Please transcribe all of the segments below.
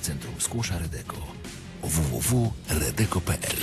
Centrum Skłosza Redeko www.redeko.pl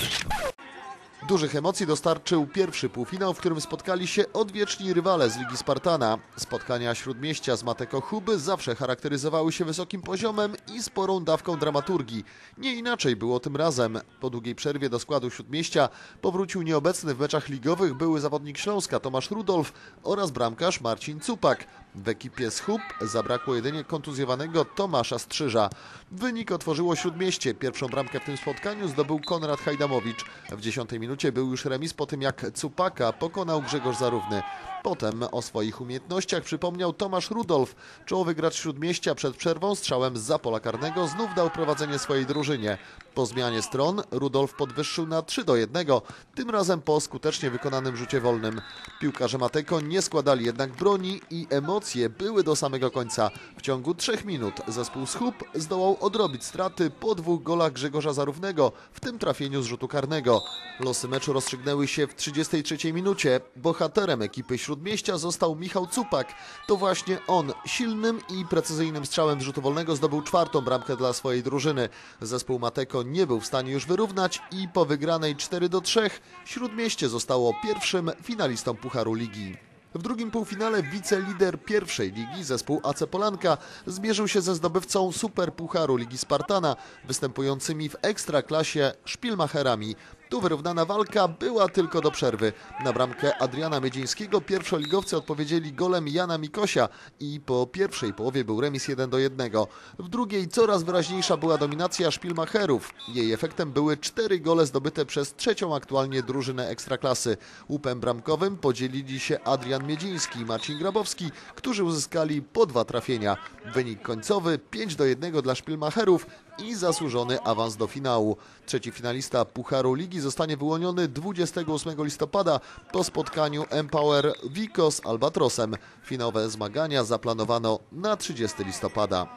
Dużych emocji dostarczył pierwszy półfinał, w którym spotkali się odwieczni rywale z Ligi Spartana. Spotkania Śródmieścia z Mateko Huby zawsze charakteryzowały się wysokim poziomem i sporą dawką dramaturgii. Nie inaczej było tym razem. Po długiej przerwie do składu Śródmieścia powrócił nieobecny w meczach ligowych były zawodnik Śląska Tomasz Rudolf oraz bramkarz Marcin Cupak. W ekipie z Hub zabrakło jedynie kontuzjowanego Tomasza Strzyża. Wynik otworzyło Śródmieście. Pierwszą bramkę w tym spotkaniu zdobył Konrad Hajdamowicz. W dziesiątej minucie był już remis po tym jak Cupaka pokonał Grzegorz Zarówny. Potem o swoich umiejętnościach przypomniał Tomasz Rudolf. Czołowy gracz Śródmieścia przed przerwą strzałem z pola karnego znów dał prowadzenie swojej drużynie. Po zmianie stron Rudolf podwyższył na 3 do 1, tym razem po skutecznie wykonanym rzucie wolnym. Piłkarze Mateko nie składali jednak broni i emocje były do samego końca. W ciągu trzech minut zespół z Hub zdołał odrobić straty po dwóch golach Grzegorza Zarównego, w tym trafieniu z rzutu karnego. Losy meczu rozstrzygnęły się w 33 minucie. Bohaterem ekipy Śródmieścia został Michał Cupak. To właśnie on silnym i precyzyjnym strzałem z rzutu wolnego zdobył czwartą bramkę dla swojej drużyny. Zespół Mateko nie był w stanie już wyrównać i po wygranej 4 do 3 Śródmieście zostało pierwszym finalistą Pucharu Ligi. W drugim półfinale wicelider pierwszej ligi, zespół AC Polanka, zmierzył się ze zdobywcą Superpucharu Ligi Spartana, występującymi w ekstraklasie Szpilmacherami. Tu wyrównana walka była tylko do przerwy. Na bramkę Adriana Miedzińskiego pierwszoligowcy odpowiedzieli golem Jana Mikosia i po pierwszej połowie był remis 1 do 1. W drugiej coraz wyraźniejsza była dominacja Szpilmacherów. Jej efektem były cztery gole zdobyte przez trzecią aktualnie drużynę ekstraklasy. Łupem bramkowym podzielili się Adrian Miedziński i Marcin Grabowski, którzy uzyskali po dwa trafienia. Wynik końcowy 5 do 1 dla Szpilmacherów i zasłużony awans do finału. Trzeci finalista Pucharu Ligi zostanie wyłoniony 28 listopada po spotkaniu Empower Vico z Albatrosem. Finałowe zmagania zaplanowano na 30 listopada.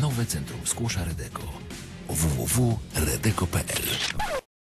Nowe Centrum Skłosza Redeko www.redeko.pl